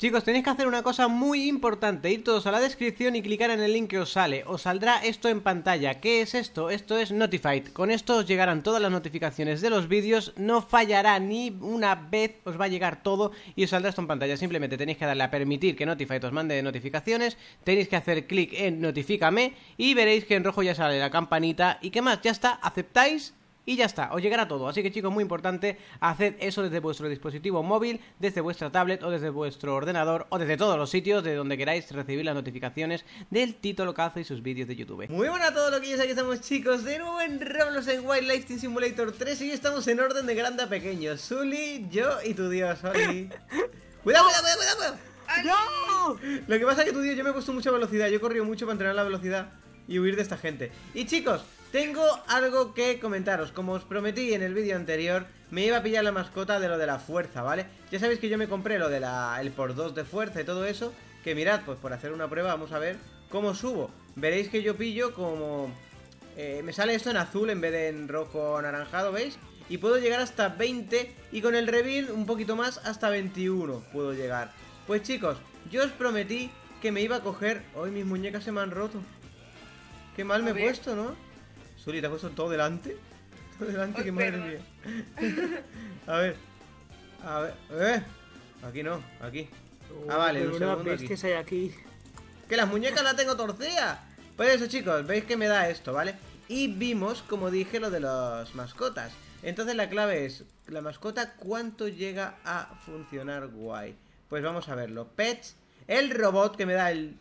Chicos, tenéis que hacer una cosa muy importante, ir todos a la descripción y clicar en el link que os sale. Os saldrá esto en pantalla. ¿Qué es esto? Esto es Notified. Con esto os llegarán todas las notificaciones de los vídeos, no fallará ni una vez, os va a llegar todo y os saldrá esto en pantalla. Simplemente tenéis que darle a permitir que Notified os mande notificaciones, tenéis que hacer clic en Notifícame y veréis que en rojo ya sale la campanita. ¿Y qué más? Ya está, aceptáis y ya está, os llegará todo. Así que chicos, muy importante, haced eso desde vuestro dispositivo móvil, desde vuestra tablet o desde vuestro ordenador o desde todos los sitios de donde queráis recibir las notificaciones del Tito Locazo y sus vídeos de YouTube. Muy buenas a todos los que aquí estamos chicos, de nuevo en Roblox en Wildlife Team Simulator 3 y estamos en orden de grande a pequeño. Zully, yo y tu dios, Oli. cuidado, cuidado, cuidado, cuidado. ¡No! Lo que pasa es que tu dios yo me he puesto mucha velocidad, yo he corrido mucho para entrenar la velocidad y huir de esta gente. Y chicos, tengo algo que comentaros, como os prometí en el vídeo anterior, me iba a pillar la mascota de lo de la fuerza, ¿vale? Ya sabéis que yo me compré lo de la, el por 2 de fuerza y todo eso, que mirad, pues por hacer una prueba vamos a ver cómo subo. Veréis que yo pillo como... Eh, me sale esto en azul en vez de en rojo anaranjado, ¿veis? Y puedo llegar hasta 20 y con el reveal un poquito más hasta 21 puedo llegar. Pues chicos, yo os prometí que me iba a coger... Hoy mis muñecas se me han roto. Qué mal me he puesto, ¿no? Suli, ¿te has puesto todo delante? Todo delante, qué madre mía. a ver. A ver. ¿Eh? Aquí no, aquí. ah, vale, un segundo aquí. que hay aquí. ¡Que las muñecas las tengo torcidas! Pues eso, chicos, veis que me da esto, ¿vale? Y vimos, como dije, lo de las mascotas. Entonces la clave es, la mascota, ¿cuánto llega a funcionar guay? Pues vamos a verlo. Pets, el robot que me da el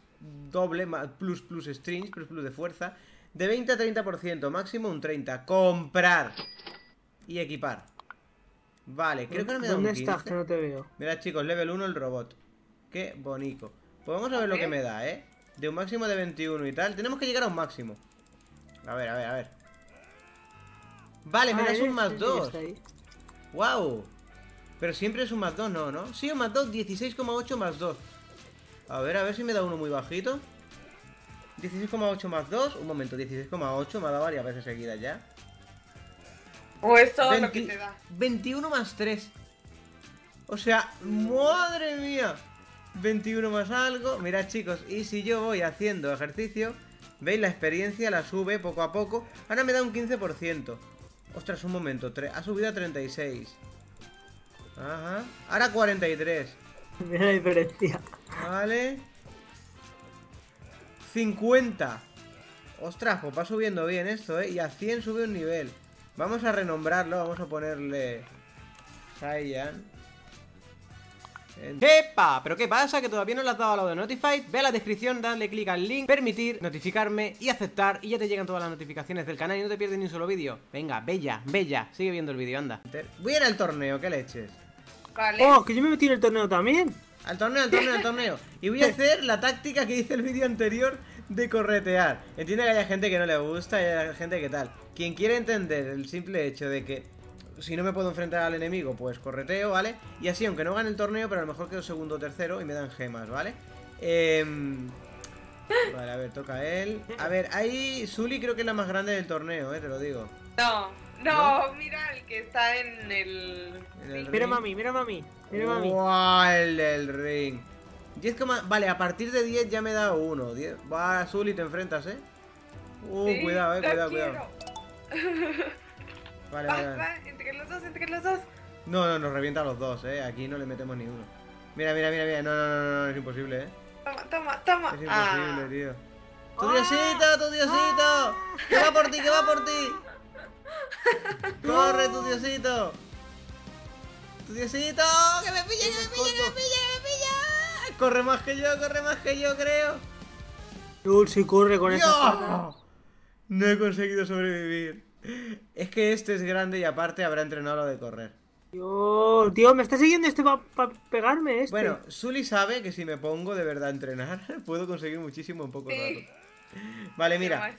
doble, plus plus strings, plus plus de fuerza. De 20 a 30%, máximo un 30. Comprar. Y equipar. Vale, creo que no me da un 15. estás que no te veo? Mira, chicos, level 1 el robot. Qué bonito. Pues vamos a ver lo que me da, ¿eh? De un máximo de 21 y tal. Tenemos que llegar a un máximo. A ver, a ver, a ver. Vale, me ah, das un más 2. ¡Wow! Pero siempre es un más 2, no, ¿no? Sí, un más 2, 16,8 más 2. A ver, a ver si me da uno muy bajito. 16,8 más 2. Un momento, 16,8 me ha dado varias veces seguidas ya. O es todo lo que te da. 21 más 3. O sea, madre mía. 21 más algo. Mirad, chicos, y si yo voy haciendo ejercicio, veis la experiencia, la sube poco a poco. Ahora me da un 15%. Ostras, un momento, ha subido a 36. Ajá. Ahora 43. Mira la diferencia. Vale. 50. Ostras, pues va subiendo bien esto, ¿eh? Y a 100 sube un nivel. Vamos a renombrarlo, vamos a ponerle... Saiyan. ¡Epa! ¿Pero qué pasa? ¿Que todavía no le has dado a lo de Notified? Ve a la descripción, dale clic al link, permitir, notificarme y aceptar y ya te llegan todas las notificaciones del canal y no te pierdes ni un solo vídeo. Venga, bella, bella, sigue viendo el vídeo, anda. Voy a ir al torneo, ¿qué leches? Vale. ¡Oh, que yo me metí en el torneo también! Al torneo, al torneo, al torneo. Y voy a hacer la táctica que hice el vídeo anterior de corretear. Entiendo que haya gente que no le gusta y hay gente que tal. Quien quiere entender el simple hecho de que si no me puedo enfrentar al enemigo, pues correteo, ¿vale? Y así, aunque no gane el torneo, pero a lo mejor quedo segundo o tercero y me dan gemas, ¿vale? Eh... Vale, a ver, toca a él. A ver, ahí Zully creo que es la más grande del torneo, eh, te lo digo. No, no, mira el que está en el. mira mami, mira mami, mira mami. Wow, el del ring. 10, vale, a partir de 10 ya me da uno. Va azul y te enfrentas, eh. Uh, cuidado, eh, cuidado, cuidado. Vale, vale, vale. entre los dos, entre los dos. No, no, nos revienta a los dos, eh. Aquí no le metemos ni uno. Mira, mira, mira, mira. No, no, no, no, es imposible, eh. Toma, toma, toma. Es imposible, ah. tío. ¡Tu diosito, tu diosito! Ah. ¡Que va por ti, que va por ti! ¡Corre, tu diosito! ¡Tu diosito! ¡Que me pilla, que me pilla, que me pilla, que me pilla! ¡Corre más que yo, corre más que yo, creo! Dulce, corre con esa No he conseguido sobrevivir. Es que este es grande y aparte habrá entrenado lo de correr. Dios, tío, me está siguiendo este para pegarme este. Bueno, Sully sabe que si me pongo de verdad a entrenar, puedo conseguir muchísimo en poco rato. Vale, mira.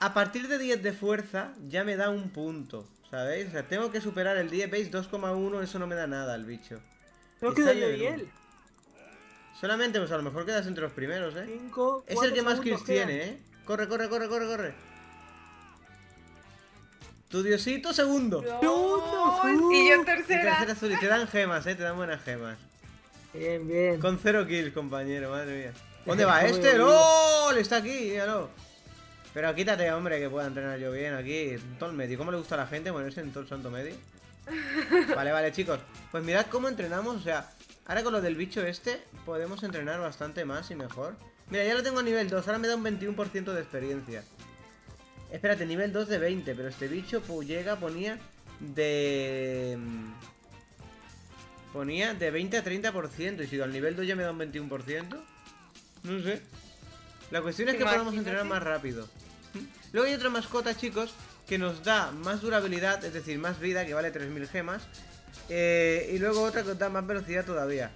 A partir de 10 de fuerza ya me da un punto, ¿sabéis? O sea, tengo que superar el 10, ¿veis? 2,1, eso no me da nada al bicho. Tengo que darle bien. Solamente, pues a lo mejor quedas entre los primeros, ¿eh? es el que más kills tiene, ¿eh? Corre, corre, corre, corre, corre. Tu diosito segundo. Segundo, Y yo tercera. tercera azul. Y te dan gemas, eh. Te dan buenas gemas. Bien, bien. Con cero kills, compañero, madre mía. ¿Dónde va este? bien. ¡LOL! Está aquí, míralo. Pero quítate, hombre, que pueda entrenar yo bien aquí. Todo el medio. ¿Cómo le gusta a la gente ponerse en todo el santo medio? Vale, vale, chicos. Pues mirad cómo entrenamos. O sea, ahora con lo del bicho este, podemos entrenar bastante más y mejor. Mira, ya lo tengo a nivel 2. Ahora me da un 21% de experiencia. Espérate, nivel 2 de 20. Pero este bicho pues, llega, ponía de... mm, Ponía de 20 a 30%. Y si al nivel 2 ya me da un 21%. No sé. La cuestión es que podamos entrenar más rápido. Luego hay otra mascota, chicos, que nos da más durabilidad, es decir, más vida, que vale 3000 gemas. Eh, y luego otra que nos da más velocidad todavía.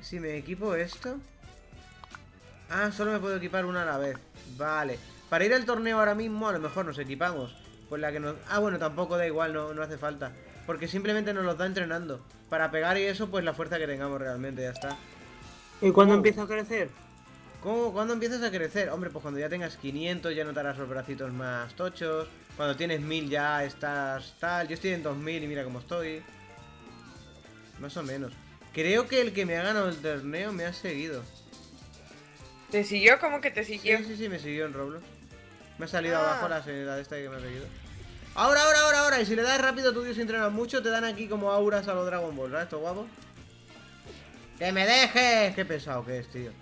Si me equipo esto... Ah, solo me puedo equipar una a la vez. Vale. Para ir al torneo ahora mismo, a lo mejor nos equipamos. Pues la que nos... Ah, bueno, tampoco da igual, no, no hace falta. Porque simplemente nos los da entrenando. Para pegar y eso, pues la fuerza que tengamos realmente, ya está. ¿Y cuándo Oh. empieza a crecer? ¿Cómo, ¿Cuándo empiezas a crecer? Hombre, pues cuando ya tengas 500 ya notarás los bracitos más tochos. Cuando tienes 1000 ya estás tal. Yo estoy en 2000 y mira cómo estoy. Más o menos. Creo que el que me ha ganado el torneo me ha seguido. ¿Te siguió? ¿Cómo que te Sí, siguió? sí, sí, me siguió en Roblox. Me ha salido Ah. abajo la señal de esta que me ha seguido. Ahora, ahora, ahora, ahora. Y si le das rápido, tú si entrenas mucho, te dan aquí como auras a los Dragon Ball, ¿sabes? Estos guapos. ¡Que me dejes! Qué pesado que es, tío.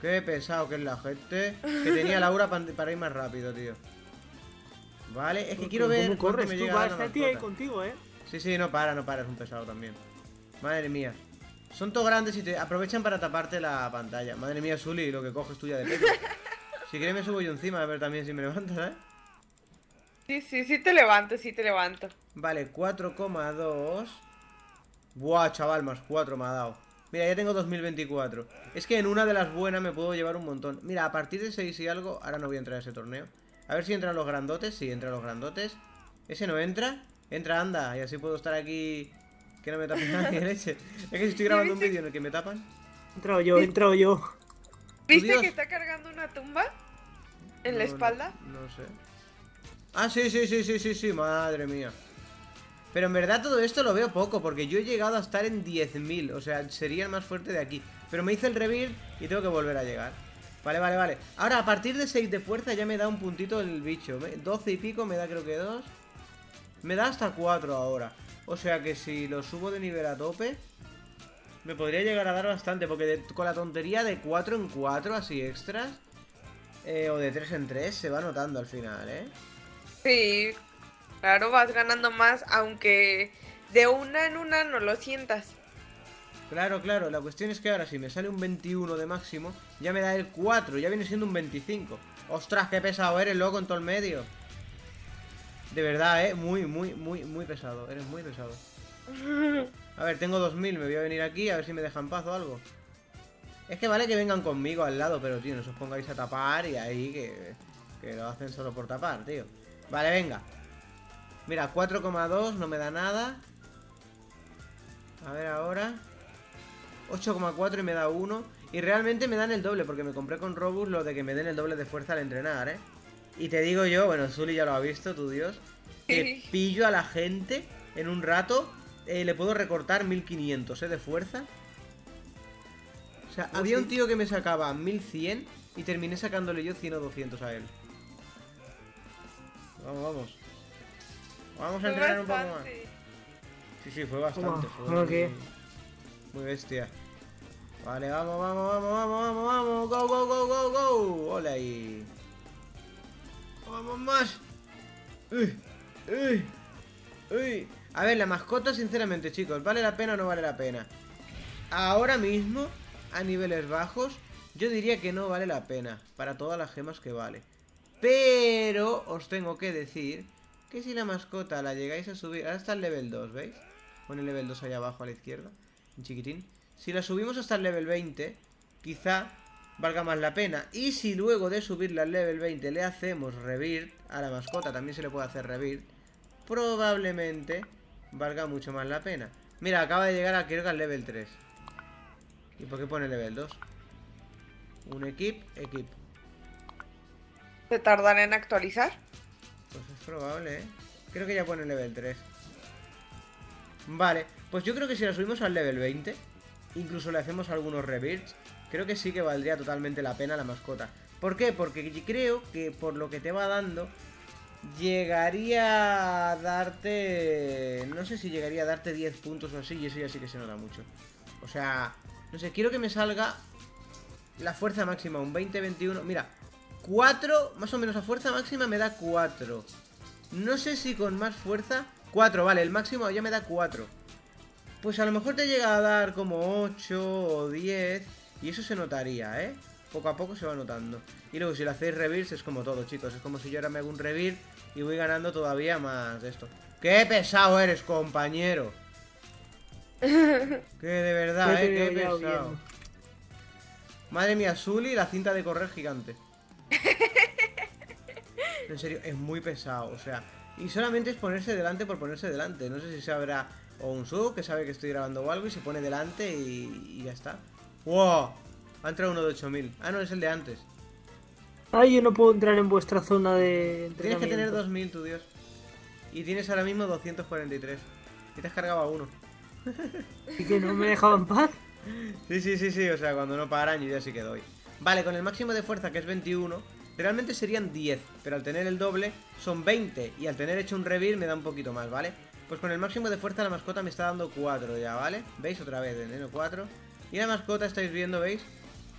Qué pesado que es la gente. Que tenía la aura pan- para ir más rápido, tío. Vale, es que quiero ver. ¿Cómo corres me tú? llega Va, la está el tío ahí contigo, ¿eh? Sí, sí, no para, no para, es un pesado también. Madre mía. Son todos grandes y te aprovechan para taparte la pantalla. Madre mía, Zully, lo que coges tuya de peso. Si quieres me subo yo encima a ver también si me levantas, ¿eh? Sí, sí, sí te levanto, sí te levanto. Vale, 4,2. Buah, chaval, más 4 me ha dado. Mira, ya tengo 2024. Es que en una de las buenas me puedo llevar un montón. Mira, a partir de 6 y algo, ahora no voy a entrar a ese torneo. A ver si entran los grandotes. Sí, entran los grandotes. ¿Ese no entra? Entra, anda. Y así puedo estar aquí. Que no me tapen nadie, leche. Es que si estoy grabando un vídeo en el que me tapan. Entrado yo, entrado yo. ¿Viste Dios. que está cargando una tumba? ¿En la no, espalda? No, sé. Ah, sí, sí, sí, sí, sí, sí, madre mía. Pero en verdad todo esto lo veo poco, porque yo he llegado a estar en 10.000, o sea, sería el más fuerte de aquí. Pero me hice el rebuild y tengo que volver a llegar. Vale, vale, vale. Ahora, a partir de 6 de fuerza ya me da un puntito el bicho. Me- 12 y pico me da creo que 2. Me da hasta 4 ahora. O sea que si lo subo de nivel a tope, me podría llegar a dar bastante, porque de- con la tontería de 4 en 4, así extras, eh, o de 3 en 3, se va notando al final, ¿eh? Sí, claro, vas ganando más, aunque de una en una no lo sientas. Claro, claro, la cuestión es que ahora si me sale un 21 de máximo, ya me da el 4, ya viene siendo un 25. Ostras, qué pesado eres, loco, en todo el medio. De verdad, eh, muy, muy, muy, muy pesado, eres muy pesado. A ver, tengo 2000, me voy a venir aquí a ver si me dejan paz o algo. Es que vale que vengan conmigo al lado, pero tío, no os pongáis a tapar y ahí que, que lo hacen solo por tapar, tío. Vale, venga. Mira, 4,2 no me da nada. A ver ahora. 8,4 y me da 1. Y realmente me dan el doble, porque me compré con Robus lo de que me den el doble de fuerza al entrenar, ¿eh? Y te digo yo, bueno, Zully ya lo ha visto, tu Dios, que pillo a la gente en un rato, eh, le puedo recortar 1500, ¿eh? De fuerza. O sea, Oh, había un tío que me sacaba 1100 y terminé sacándole yo 100 o 200 a él. Vamos, vamos. Vamos a entrenar un poco más. Sí, sí, fue bastante. ¿Cómo? Fue ¿Cómo muy, bestia. Vale, vamos, vamos, vamos, vamos, vamos, vamos. Go, go, go, go, go. Hola ahí. Vamos más. Uy, uy, uy. A ver, la mascota, sinceramente, chicos, ¿vale la pena o no vale la pena? Ahora mismo, a niveles bajos, yo diría que no vale la pena. Para todas las gemas que vale. Pero os tengo que decir que si la mascota la llegáis a subir, ahora está el level 2, ¿veis? Pone el level 2 allá abajo a la izquierda, en chiquitín. Si la subimos hasta el level 20, quizá valga más la pena. Y si luego de subirla al level 20 le hacemos revirt, a la mascota también se le puede hacer revirt, probablemente valga mucho más la pena. Mira, acaba de llegar a creo que al level 3. ¿Y por qué pone level 2? Un equip, equip. ¿Te tardará en actualizar? Probable, ¿eh? Creo que ya pone level 3. Vale, pues yo creo que si la subimos al level 20 incluso le hacemos algunos rebirths, creo que sí que valdría totalmente la pena la mascota. ¿Por qué? Porque creo que por lo que te va dando, llegaría a darte... No sé si llegaría a darte 10 puntos o así, y eso ya sí que se nota mucho. O sea, no sé, quiero que me salga la fuerza máxima, un 20-21. Mira, 4, más o menos a fuerza máxima me da 4. No sé si con más fuerza... 4, vale, el máximo ya me da 4. Pues a lo mejor te llega a dar como 8 o 10. Y eso se notaría, ¿eh? Poco a poco se va notando. Y luego si lo hacéis revirs es como todo, chicos. Es como si yo ahora me hago un revir y voy ganando todavía más de esto. ¡Qué pesado eres, compañero! que de verdad, ¿eh? Qué pesado. Madre mía, Zully, la cinta de correr gigante. En serio, es muy pesado, o sea... Y solamente es ponerse delante por ponerse delante. No sé si se habrá o un sub que sabe que estoy grabando o algo y se pone delante y, ya está. ¡Wow! Ha entrado uno de 8000. Ah, no, es el de antes. Ay, yo no puedo entrar en vuestra zona de Tienes que tener 2000, tu Dios. Y tienes ahora mismo 243. Y te has cargado a uno. ¿Y que no me dejaban paz? Sí, sí, sí, sí. O sea, cuando no paran yo ya sí que doy. Vale, con el máximo de fuerza que es 21, realmente serían 10. Pero al tener el doble son 20. Y al tener hecho un revir me da un poquito más, ¿vale? Pues con el máximo de fuerza la mascota me está dando 4 ya, ¿vale? ¿Veis? Otra vez, de 4. Y la mascota, estáis viendo, ¿veis?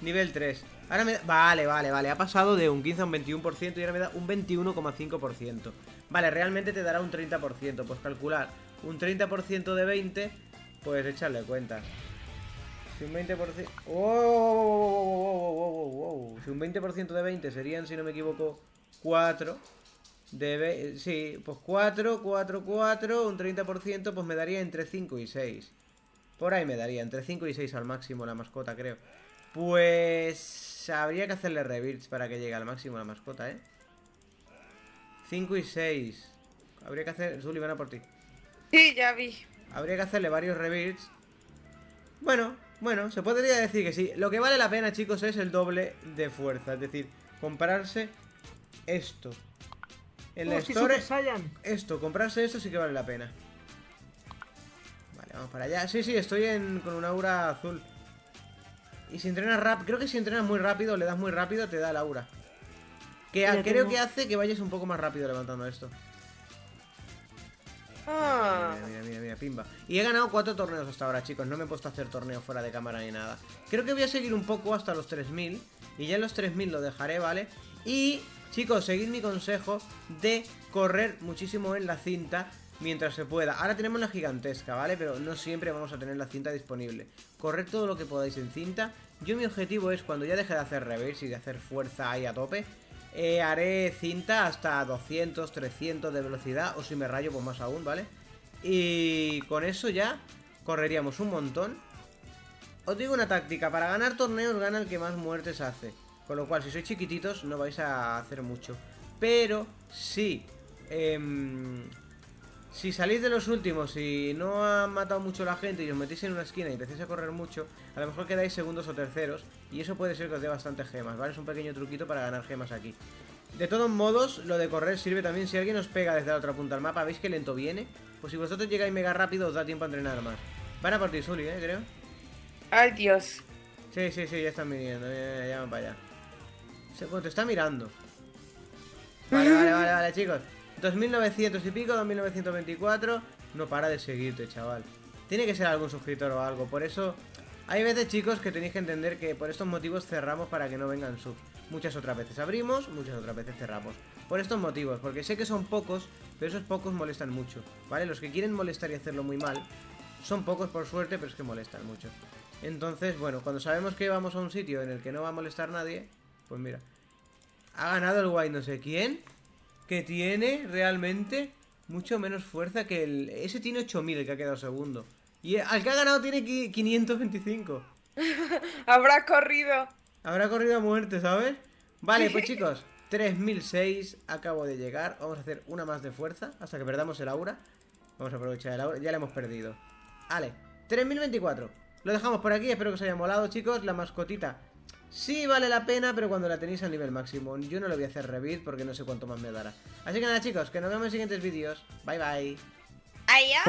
Nivel 3. Ahora me da... Vale, vale, vale. Ha pasado de un 15 a un 21% y ahora me da un 21,5%. Vale, realmente te dará un 30%. Pues calcular un 30% de 20, pues echarle cuentas. Si un 20%... ¡Oh! Si un 20% de 20 serían, si no me equivoco, 4 Debe, sí, pues 4, 4, 4, un 30%, pues me daría entre 5 y 6. Por ahí me daría, entre 5 y 6 al máximo la mascota, creo. Pues habría que hacerle rebuilds para que llegue al máximo la mascota, ¿eh? 5 y 6. Habría que hacer... Zully, van a por ti. Sí, ya vi. Habría que hacerle varios rebuilds. Bueno, bueno, se podría decir que sí. Lo que vale la pena, chicos, es el doble de fuerza. Es decir, comprarse esto el oh, Store, esto, comprarse esto sí que vale la pena. Vale, vamos para allá. Sí, sí, estoy con un aura azul. Y si entrenas rap, creo que si entrenas muy rápido, le das muy rápido, te da el aura. Que creo que hace que vayas un poco más rápido levantando esto. Ah. Mira, mira, mira, mira, pimba. Y he ganado cuatro torneos hasta ahora, chicos. No me he puesto a hacer torneo fuera de cámara ni nada. Creo que voy a seguir un poco hasta los 3000. Y ya en los 3000 lo dejaré, ¿vale? Y Chicos, seguid mi consejo de correr muchísimo en la cinta mientras se pueda. Ahora tenemos la gigantesca, ¿vale? Pero no siempre vamos a tener la cinta disponible. Corred todo lo que podáis en cinta. Yo mi objetivo es cuando ya deje de hacer reverse y de hacer fuerza ahí a tope, eh, haré cinta hasta 200, 300 de velocidad, o si me rayo pues más aún, ¿vale? Y con eso ya correríamos un montón. Os digo una táctica, para ganar torneos gana el que más muertes hace. Con lo cual, si sois chiquititos, no vais a hacer mucho. Pero, si... Em, si salís de los últimos y no han matado mucho la gente y os metéis en una esquina y empecéis a correr mucho, a lo mejor quedáis segundos o terceros y eso puede ser que os dé bastante gemas, ¿vale? Es un pequeño truquito para ganar gemas aquí. De todos modos, lo de correr sirve también si alguien os pega desde la otra punta del mapa, ¿veis que lento viene? Pues si vosotros llegáis mega rápido os da tiempo a entrenar más. Van a partir Sully, ¿eh? Creo. Ay, Dios. Sí, sí, sí, ya están viniendo, ya van para allá. Se, te está mirando. Vale, vale, vale, vale, chicos. 2900 y pico, 2924. No para de seguirte, chaval. Tiene que ser algún suscriptor o algo. Por eso, hay veces, chicos, que tenéis que entender que por estos motivos cerramos para que no vengan sub. Muchas otras veces abrimos, muchas otras veces cerramos. Por estos motivos, porque sé que son pocos, pero esos pocos molestan mucho. ¿Vale? Los que quieren molestar y hacerlo muy mal, son pocos por suerte, pero es que molestan mucho. Entonces, bueno, cuando sabemos que vamos a un sitio en el que no va a molestar nadie, pues mira. Ha ganado el guay no sé quién. Que tiene realmente mucho menos fuerza que el... Ese tiene 8000 el que ha quedado segundo. Y al que ha ganado tiene 525. Habrá corrido. Habrá corrido a muerte, ¿sabes? Vale, pues chicos, 3006 acabo de llegar. Vamos a hacer una más de fuerza hasta que perdamos el aura. Vamos a aprovechar el aura. Ya la hemos perdido. Vale, 3024. Lo dejamos por aquí. Espero que os haya molado, chicos. La mascotita Sí vale la pena, pero cuando la tenéis al nivel máximo. Yo no lo voy a hacer revit porque no sé cuánto más me dará. Así que nada chicos, que nos vemos en siguientes vídeos. Bye bye. Adiós.